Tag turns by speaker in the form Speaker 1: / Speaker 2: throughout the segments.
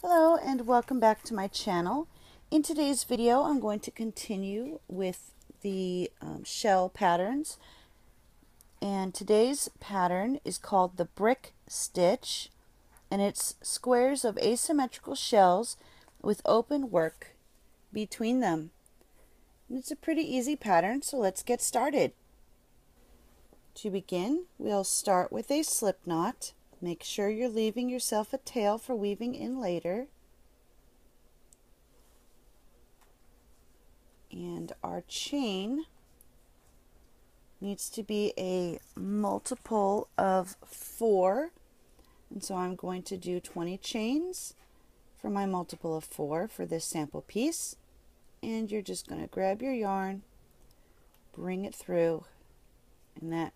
Speaker 1: Hello and welcome back to my channel. In today's video I'm going to continue with the um, shell patterns and today's pattern is called the brick stitch and it's squares of asymmetrical shells with open work between them. And it's a pretty easy pattern so let's get started. To begin we'll start with a slip knot Make sure you're leaving yourself a tail for weaving in later. And our chain needs to be a multiple of four. And so I'm going to do 20 chains for my multiple of four for this sample piece. And you're just going to grab your yarn, bring it through, and that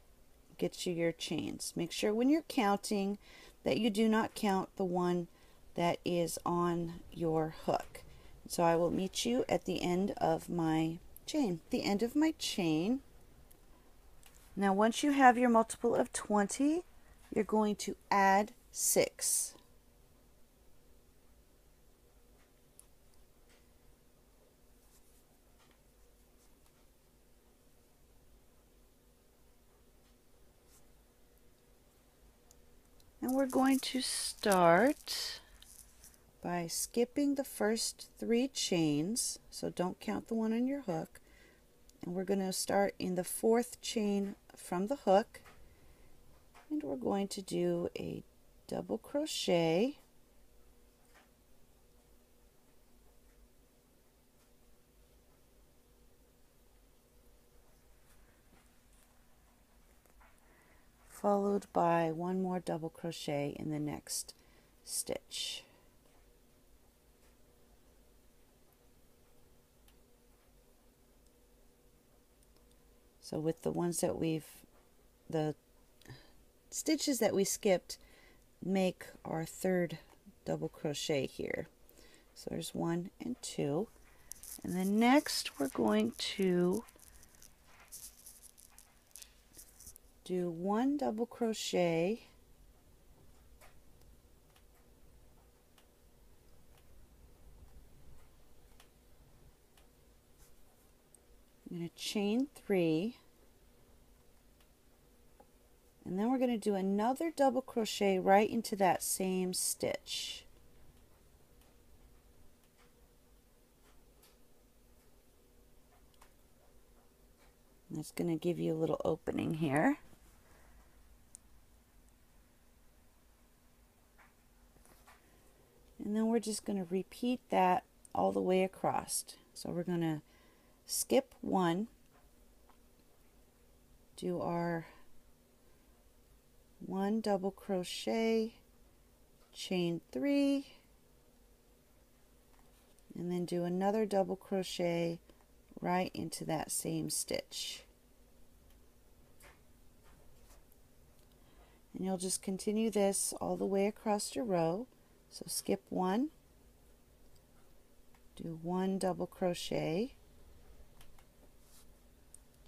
Speaker 1: gets you your chains. Make sure when you're counting that you do not count the one that is on your hook. So I will meet you at the end of my chain. The end of my chain. Now once you have your multiple of 20, you're going to add 6. We're going to start by skipping the first three chains. So don't count the one on your hook. And we're going to start in the fourth chain from the hook. And we're going to do a double crochet followed by one more double crochet in the next stitch. So with the ones that we've, the stitches that we skipped make our third double crochet here. So there's one and two. And then next we're going to do one double crochet I'm going to chain three and then we're going to do another double crochet right into that same stitch. That's going to give you a little opening here. And then we're just going to repeat that all the way across. So we're going to skip one, do our one double crochet, chain three, and then do another double crochet right into that same stitch. And you'll just continue this all the way across your row. So skip one, do one double crochet,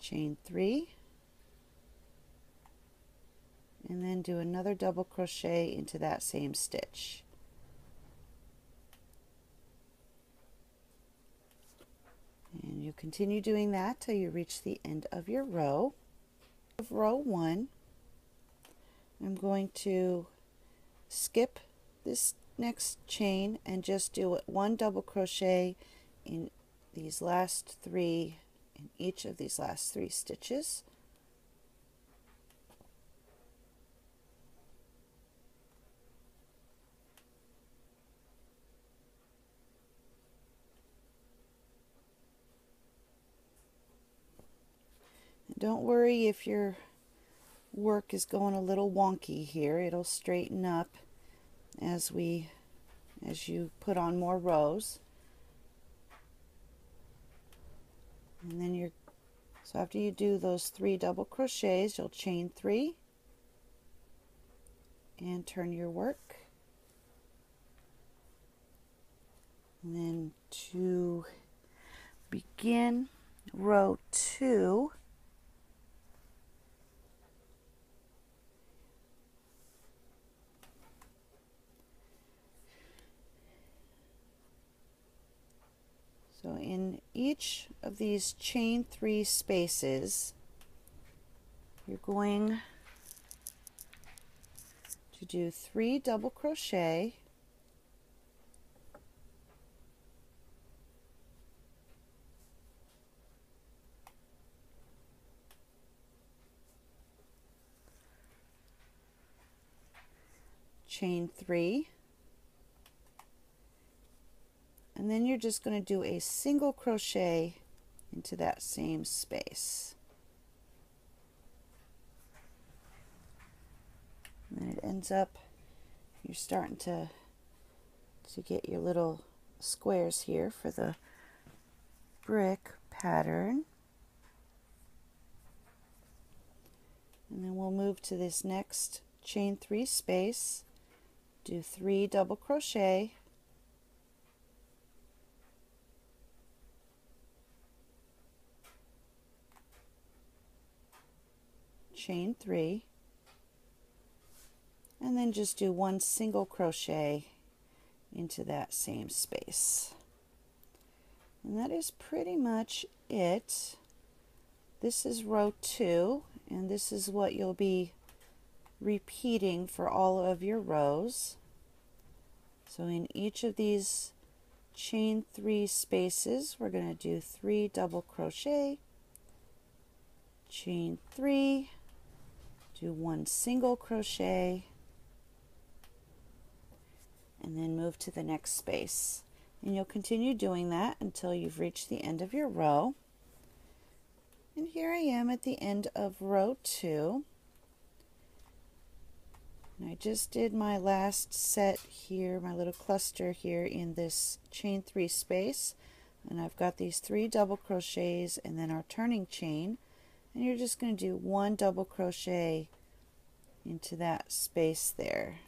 Speaker 1: chain three, and then do another double crochet into that same stitch. And you continue doing that till you reach the end of your row. Of row one, I'm going to skip this next chain and just do one double crochet in these last three in each of these last three stitches. Don't worry if your work is going a little wonky here. It'll straighten up as we as you put on more rows. And then you're so after you do those three double crochets you'll chain three and turn your work. And then to begin row two So in each of these chain three spaces, you're going to do three double crochet. Chain three and then you're just going to do a single crochet into that same space. And then it ends up you're starting to to get your little squares here for the brick pattern. And then we'll move to this next chain three space. Do three double crochet chain three. And then just do one single crochet into that same space. And that is pretty much it. This is row two and this is what you'll be repeating for all of your rows. So in each of these chain three spaces, we're going to do three double crochet, chain three, do one single crochet, and then move to the next space. And you'll continue doing that until you've reached the end of your row. And here I am at the end of row two. And I just did my last set here, my little cluster here in this chain three space. And I've got these three double crochets and then our turning chain. And you're just going to do one double crochet into that space there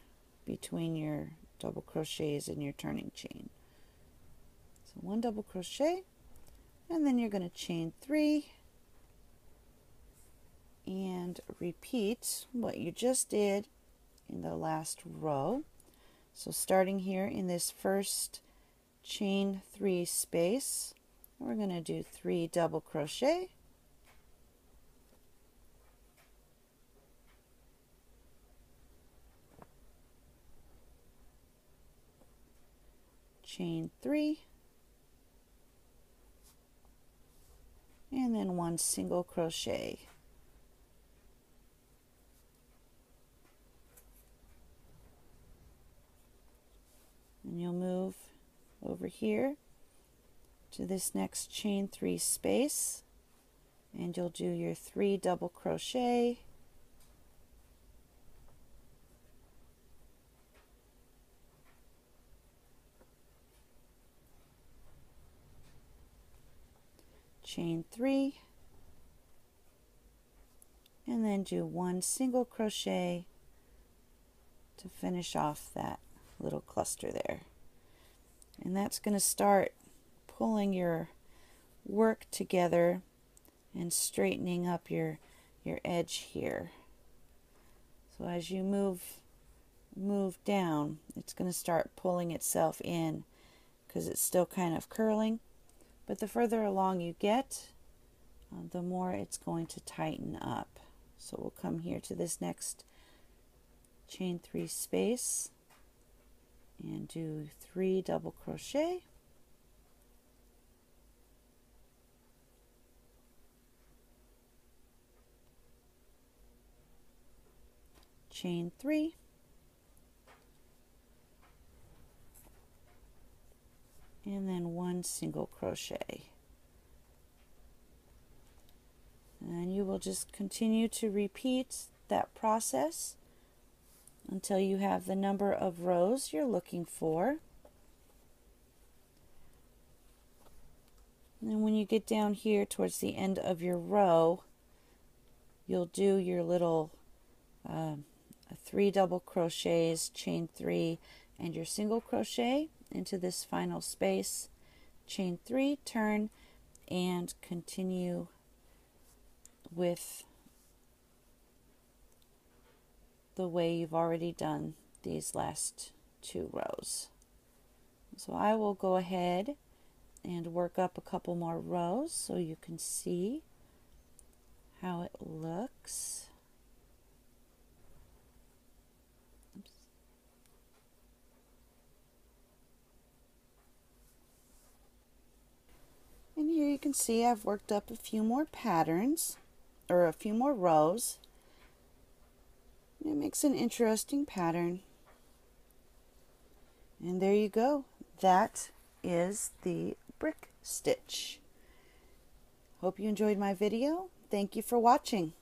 Speaker 1: between your double crochets and your turning chain. So one double crochet and then you're going to chain three and repeat what you just did in the last row. So starting here in this first chain three space, we're going to do three double crochet. Chain three, and then one single crochet. and you'll move over here to this next chain three space. And you'll do your three double crochet chain three and then do one single crochet to finish off that little cluster there. And that's going to start pulling your work together and straightening up your your edge here. So as you move move down, it's going to start pulling itself in because it's still kind of curling. But the further along you get, uh, the more it's going to tighten up. So we'll come here to this next chain three space and do three double crochet chain three and then one single crochet and you will just continue to repeat that process until you have the number of rows you're looking for. And then when you get down here towards the end of your row, you'll do your little uh, three double crochets, chain three, and your single crochet into this final space, chain three, turn, and continue with the way you've already done these last two rows. So I will go ahead and work up a couple more rows so you can see how it looks. And here you can see I've worked up a few more patterns or a few more rows. It makes an interesting pattern. And there you go. That is the brick stitch. Hope you enjoyed my video. Thank you for watching.